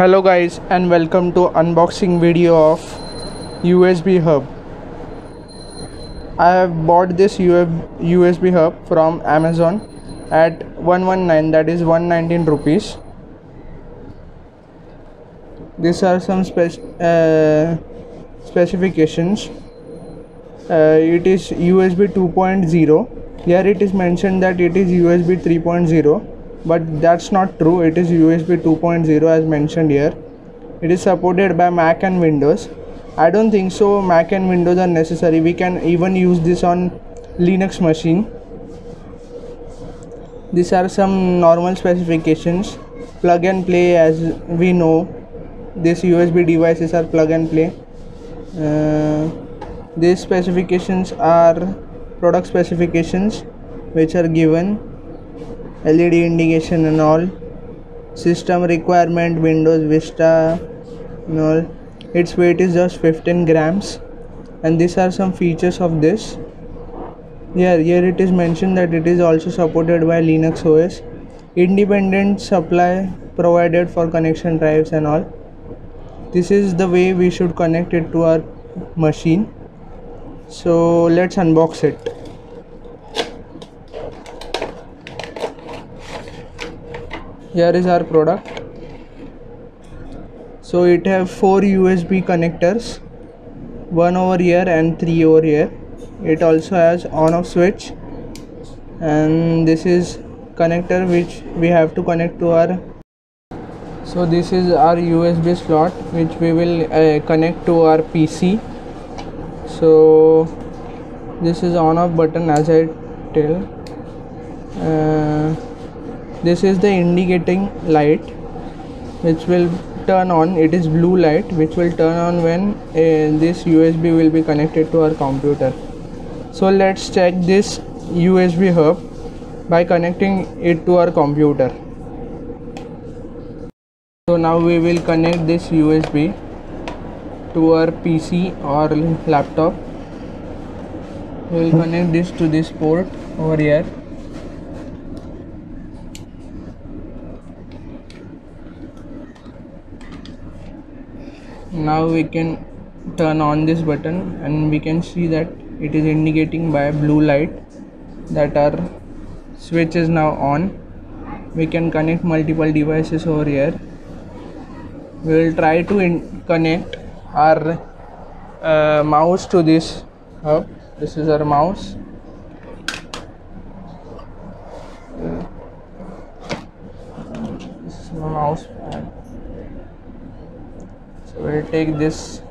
hello guys and welcome to unboxing video of usb hub. I have bought this usb hub from amazon at 119 that is 119 rupees. These are some spec uh, specifications. Uh, it is usb 2.0 here it is mentioned that it is usb 3.0 but that's not true. It is usb 2.0 as mentioned here. It is supported by mac and windows. I don't think so. Mac and windows are necessary. We can even use this on linux machine. These are some normal specifications. Plug and play as we know these usb devices are plug and play. Uh, these specifications are product specifications which are given LED indication and all. System requirement Windows Vista and all. Its weight is just 15 grams. And these are some features of this. Here here it is mentioned that it is also supported by Linux OS independent supply provided for connection drives and all. This is the way we should connect it to our machine. So let's unbox it here is our product. So it have four USB connectors. One over here and three over here. It also has on off switch. And this is connector which we have to connect to our so this is our USB slot which we will uh, connect to our PC so this is on off button as I tell. Uh, this is the indicating light which will turn on. It is blue light which will turn on when uh, this USB will be connected to our computer. So let's check this USB hub by connecting it to our computer. So now we will connect this USB to our PC or laptop. We will connect this to this port over here now we can turn on this button and we can see that it is indicating by blue light that our switch is now on. We can connect multiple devices over here. We will try to connect our uh, mouse to this. Hub this is our mouse. This is my mouse pad so we'll take this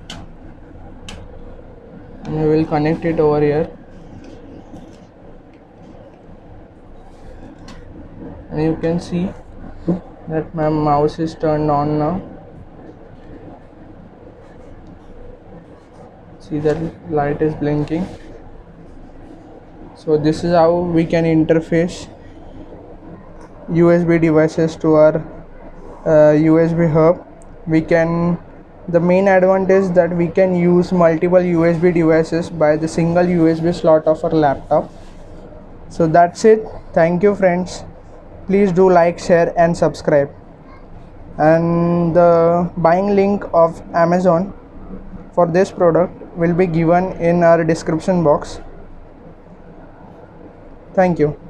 and we will connect it over here. And you can see that my mouse is turned on now. See that light is blinking. So this is how we can interface USB devices to our uh, USB hub. We can the main advantage is that we can use multiple USB devices by the single USB slot of our laptop. So that's it. Thank you friends. Please do like share and subscribe. And the buying link of Amazon for this product will be given in our description box. Thank you